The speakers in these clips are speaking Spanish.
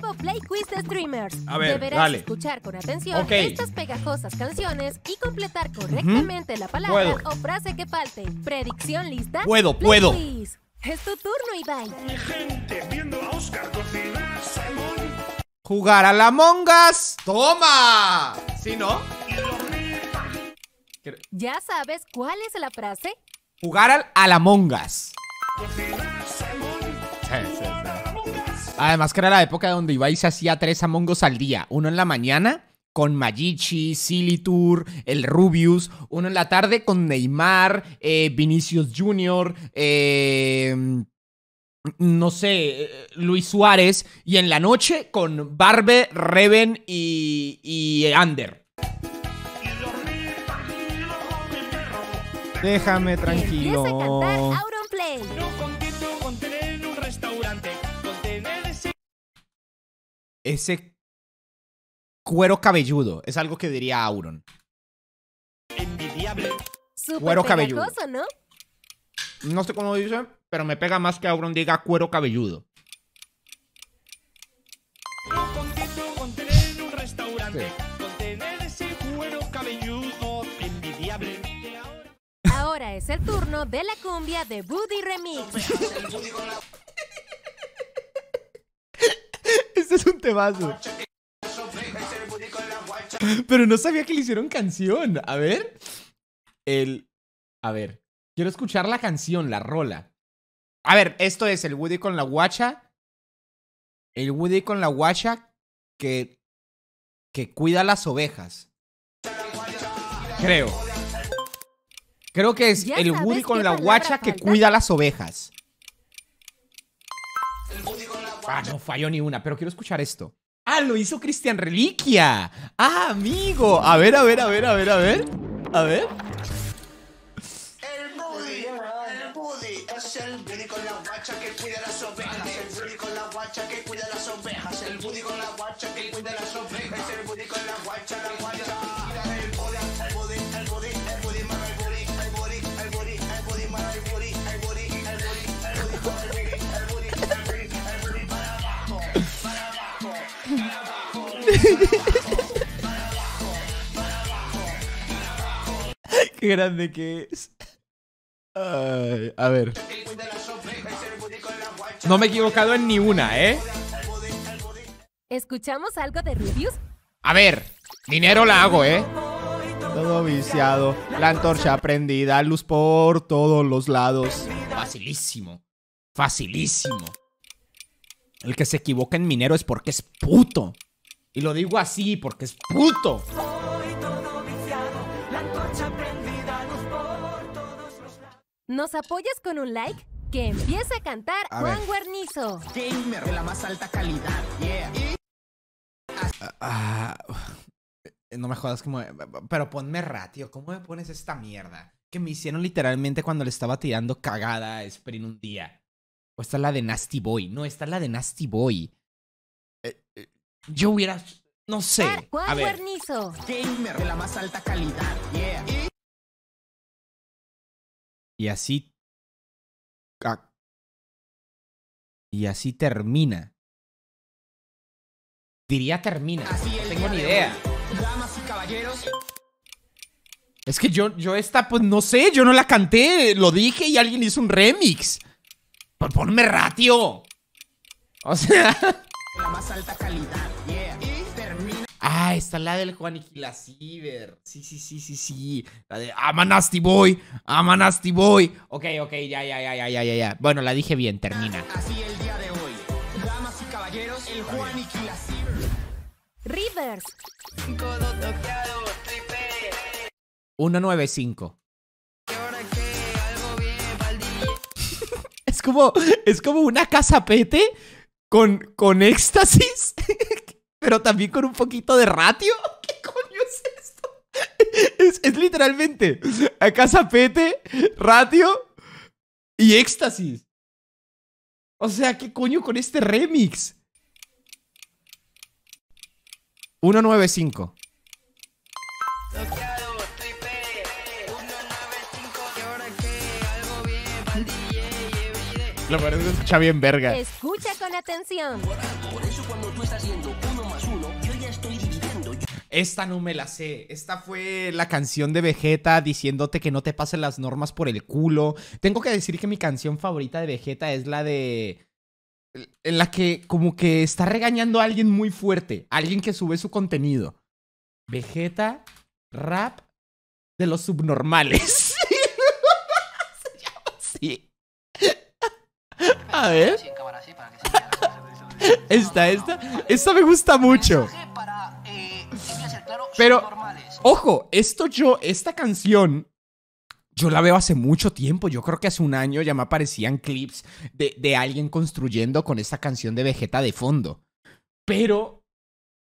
nuevo Play Quiz de Streamers. A ver, Deberás dale. escuchar con atención Ok. estas pegajosas canciones y completar correctamente la palabra Puedo. o frase que falte. ¿Predicción lista? Puedo, Play puedo. Quiz. Es tu turno, Ibai. gente viendo a Oscar cocinar salmón Jugar a la mongas. ¡Toma! ¿Sí, no? ¿Ya sabes cuál es la frase? Jugar al, a la mongas. Cocinar salmón. Además que era la época donde Ibai se hacía tres Among Us al día. Uno en la mañana con Magichi, Silitour, el Rubius. Uno en la tarde con Neymar, eh, Vinicius Jr., eh, no sé, eh, Luis Suárez. Y en la noche con Barbe, Reven y, y Ander. Déjame Empieza a cantar Auron Ese cuero cabelludo. Es algo que diría Auron. envidiable. Súper Cuero cabelludo. ¿no? No sé cómo dice, pero me pega más que Auron diga cuero cabelludo. Sí. Ahora es el turno de la cumbia de Buddy Remix. Este es un temazo. Pero no sabía que le hicieron canción. A ver. El. A ver. Quiero escuchar la canción, la rola. A ver, esto es el Woody con la guacha. El Woody con la guacha que. que cuida las ovejas. Creo. Creo que es Ya el Woody con la guacha que cuida las ovejas. Ah, no falló ni una, pero quiero escuchar esto. Ah, lo hizo Cristian Reliquia. Ah, amigo. A ver, a ver, a ver, a ver, a ver. A ver. El Buddy, el Buddy es el Buddy con la guacha que cuida las ovejas. El Buddy con la guacha que cuida las ovejas. El Buddy con la guacha que cuida las ovejas. El Buddy con la guacha, la guacha. Qué grande que es. Ay, a ver. No me he equivocado en ni una, ¿eh? ¿Escuchamos algo de Rubius? A ver. Dinero la hago, ¿eh? Todo viciado. La antorcha prendida. Luz por todos los lados. Facilísimo. Facilísimo. El que se equivoca en minero es porque es puto. Y lo digo así porque es puto. ¿Nos apoyas con un like? Que empiece a cantar A Juan ver. Guarnizo. Gamer de la más alta calidad. Yeah. Ah, no me jodas como... Pero ponme ratio. ¿Cómo me pones esta mierda? Que me hicieron literalmente cuando le estaba tirando cagada a Sprint un día. O esta es la de Nasty Boy. No, esta es la de Nasty Boy. Eh, eh, yo hubiera... No sé. Ah, Juan A ver. Guarnizo. Gamer de la más alta calidad. Y así... Y así termina. Diría termina. No tengo ni idea. Damas y caballeros, Es que yo, yo esta, pues no sé, yo no la canté, lo dije y alguien hizo un remix. Pues ponme ratio. O sea. la más alta calidad. Ah, esta es la del la Ciber. Sí, sí, sí, sí, sí. La de I'm a nasty boy. I'm a nasty boy. Ok, ok, ya, ya, ya, ya, ya, ya, ya. Bueno, la dije bien, termina. así el día de hoy. Damas y caballeros, el Juan y Ciber. Rivers. 195. es como, es como una casapete con, con éxtasis, pero también con un poquito de ratio. ¿Qué coño es esto? Es, es literalmente a casapete, ratio y éxtasis. O sea, ¿qué coño con este remix? 195. Lo parece que escucha bien verga. Escucha con atención. Esta no me la sé. Esta fue la canción de Vegeta diciéndote que no te pasen las normas por el culo. Tengo que decir que mi canción favorita de Vegeta es la de... En la que como que está regañando a alguien muy fuerte. Alguien que sube su contenido. Vegeta, rap de los subnormales. Se llama así. A ver. Esta, esta. Esta me gusta mucho. Pero-. Ojo, esto yo, esta canción, yo la veo hace mucho tiempo. Yo creo que hace un año ya me aparecían clips de, de alguien construyendo con esta canción de Vegeta de fondo. Pero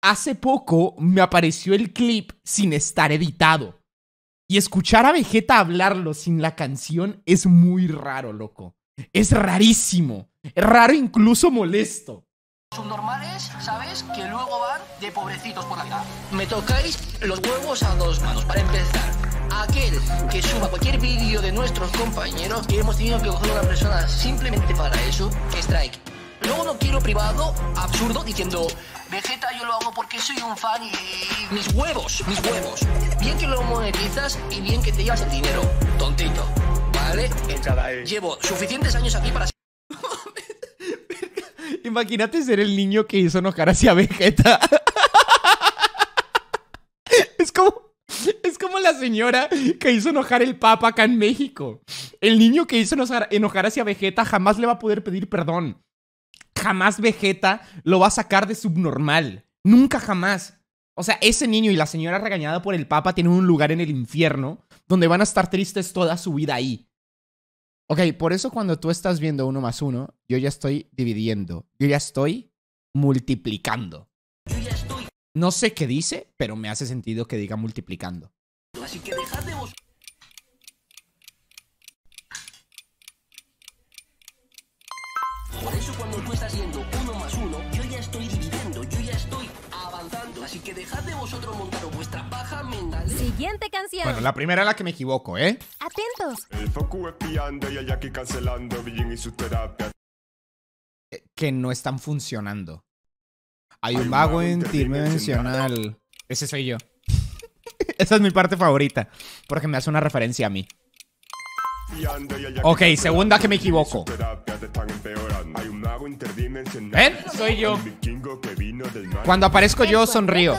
hace poco me apareció el clip sin estar editado. Y escuchar a Vegeta hablarlo sin la canción es muy raro, loco. Es rarísimo. Es raro, incluso molesto. Subnormales, ¿sabes? Que luego van de pobrecitos por la vida. Me tocáis los huevos a dos manos. Para empezar, aquel que suba cualquier vídeo de nuestros compañeros que hemos tenido que coger a una persona simplemente para eso, strike. Luego no quiero privado, absurdo, diciendo, Vegeta yo lo hago porque soy un fan y... Mis huevos, mis huevos. Bien que lo monetizas y bien que te llevas el dinero. Tontito, ¿vale? Llevo suficientes años aquí para Imagínate ser el niño que hizo enojar hacia Vegeta. Es como. Es como la señora que hizo enojar el Papa acá en México. El niño que hizo enojar, hacia Vegeta jamás le va a poder pedir perdón. Jamás Vegeta lo va a sacar de subnormal. Nunca jamás. O sea, ese niño y la señora regañada por el Papa tienen un lugar en el infierno donde van a estar tristes toda su vida ahí. Ok, por eso cuando tú estás viendo uno más uno, yo ya estoy dividiendo. Yo ya estoy multiplicando. No sé qué dice, pero me hace sentido que diga multiplicando. Así que dejad de vos. Por eso cuando tú estás yendo uno más uno, yo ya estoy dividiendo, yo ya estoy avanzando. Así que dejad de vosotros montar vuestra paja mental. Siguiente canción. Bueno, la primera es la que me equivoco, ¿eh? Atentos. El Facu espiando y Jackie cancelando, Villín y su terapia. Que no están funcionando. Hay un mago interdimensional. Ese soy yo. Esa es mi parte favorita, porque me hace una referencia a mí. Ok, segunda que me equivoco. ¿Ven? Soy yo. Cuando aparezco yo sonrío.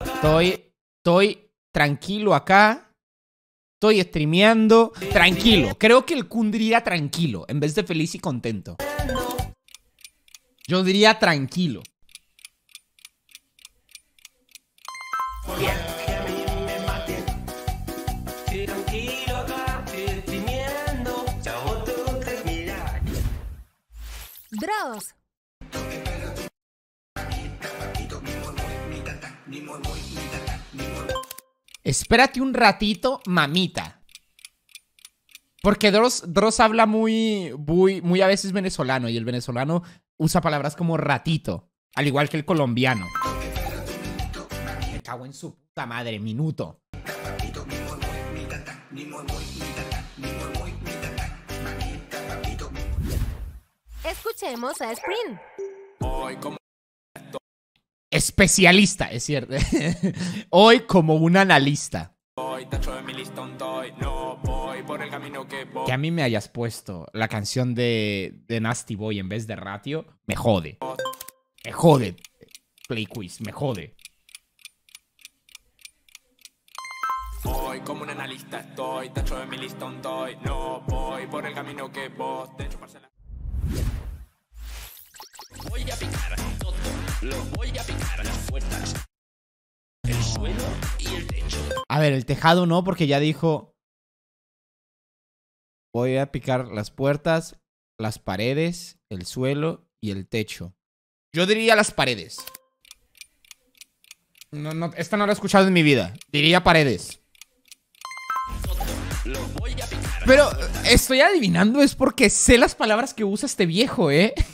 Estoy, estoy tranquilo acá. Estoy streameando. Tranquilo. Creo que el Kun diría tranquilo en vez de feliz y contento. Yo diría tranquilo. Dross. Espérate un ratito, mamita. Porque Dross, Dross habla muy, muy, muy a veces venezolano y el venezolano usa palabras como ratito, al igual que el colombiano. Me cago en su puta madre, minuto. Escuchemos a Spring. Especialista, es cierto. Hoy como un analista. Que a mí me hayas puesto la canción de, de Nasty Boy en vez de Ratio, me jode. Me jode. Play quiz, me jode. Como un analista estoy, tacho de mi listón doy, no voy por el camino que vos, de hecho parcela. Voy a picar todo, lo voy a picar las puertas, el suelo y el techo. A ver, el tejado no, porque ya dijo. Voy a picar las puertas, las paredes, el suelo y el techo. Yo diría las paredes. No, no, esta no la he escuchado en mi vida. Diría paredes. Pero estoy adivinando, es porque sé las palabras que usa este viejo, ¿eh?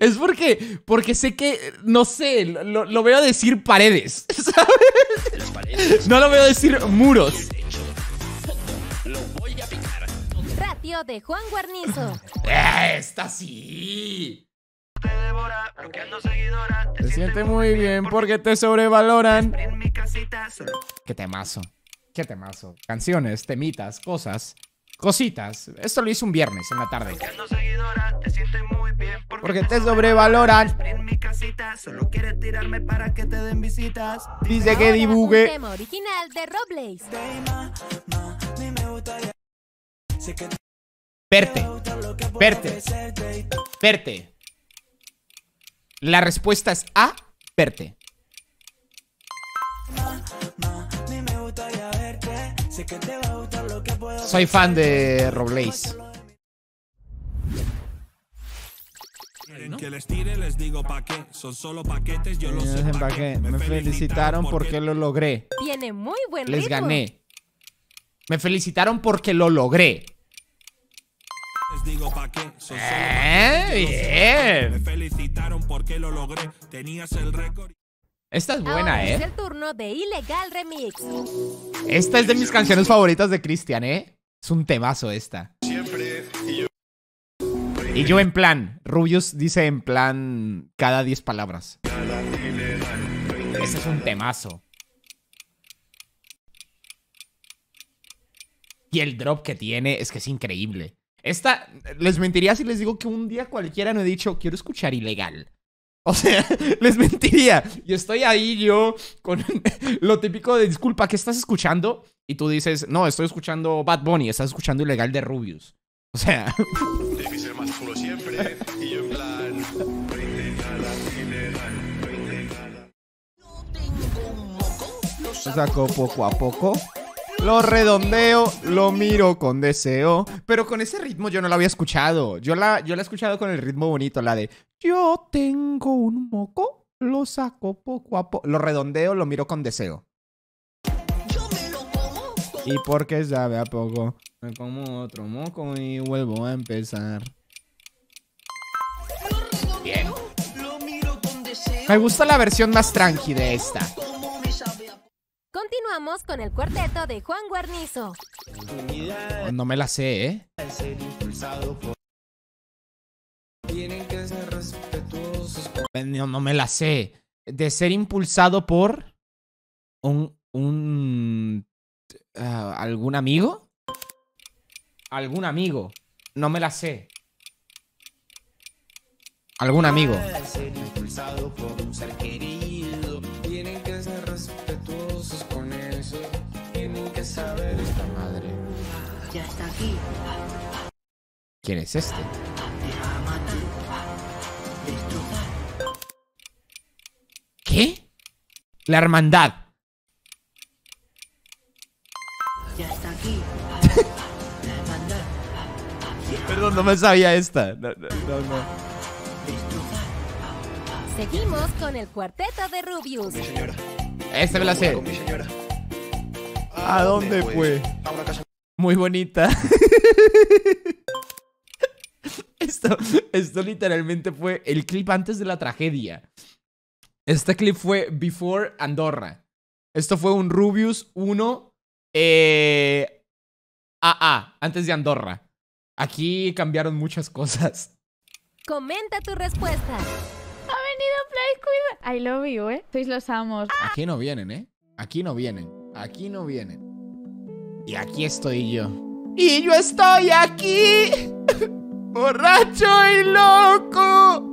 Es porque, porque sé que, no sé, lo, lo veo decir paredes, ¿sabes? No lo veo decir muros. Ratio de Juan Guarnizo. Eh, Esta sí. Se siente muy bien porque te sobrevaloran. Qué temazo. Qué temazo. Canciones, temitas, cosas, cositas. Esto lo hice un viernes en la tarde. Porque te sobrevaloran. Dice que dibugue. Original de. Verte. Verte. Verte. La respuesta es A. Verte. Soy fan de Roblaze. Que les tire, les digo pa' qué. Son solo paquetes, yo lo sé ¿Para qué? Me felicitaron porque lo logré. Tiene muy buen Les ritmo. gané. Me felicitaron porque lo logré. Les digo pa' qué. Son solo Eh, Me bien. felicitaron porque lo logré. Tenías el récord. Esta es buena, Ahora es ¿eh? el turno de Ilegal Remix. Esta es de mis canciones favoritas de Cristian, ¿eh? Es un temazo esta. Y yo en plan, Rubius dice en plan cada 10 palabras. Ese es un temazo. Y el drop que tiene es que es increíble. Esta, les mentiría si les digo que un día cualquiera no he dicho, quiero escuchar ilegal. O sea, les mentiría. Y estoy ahí yo con lo típico de disculpa, ¿qué estás escuchando? Y tú dices, no, estoy escuchando Bad Bunny, estás escuchando ilegal de Rubius. O sea, que ser más puro siempre. Y yo en plan. lo saco poco a poco. Lo redondeo, lo miro con deseo. Pero con ese ritmo yo no lo había escuchado. Yo la, yo la he escuchado con el ritmo bonito, la de Yo tengo un moco, lo saco poco a poco. Lo redondeo, lo miro con deseo. Y porque sabe a poco, me como otro moco y vuelvo a empezar. Bien. Me gusta la versión más tranqui de esta. Continuamos con el cuarteto de Juan Guarnizo. No me la sé, ¿eh? No, no me la sé. De ser impulsado por un... un ah, ¿Algún amigo? ¿Algún amigo? No me la sé. ¿Algún amigo? Madre. Ya está aquí. ¿Quién es este? ¿Qué? La hermandad. Ya está aquí. Perdón, no me sabía esta. No, no, no, no. Seguimos con el cuarteto de Rubius. Esta me la sé. Con mi señora. ¿A dónde fue? A una casa Muy bonita. Esto, esto literalmente fue el clip antes de la tragedia. Este clip fue Before Andorra. Esto fue un Rubius 1 eh, AA, antes de Andorra. Aquí cambiaron muchas cosas. Comenta tu respuesta. Ha venido Play Squid. I love you, ¿eh? Sois los amos. Aquí no vienen, ¿eh? Aquí no vienen. Aquí no vienen. Y aquí estoy yo. Y yo estoy aquí. Borracho y loco.